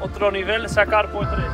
otro nivel, sacar por tres.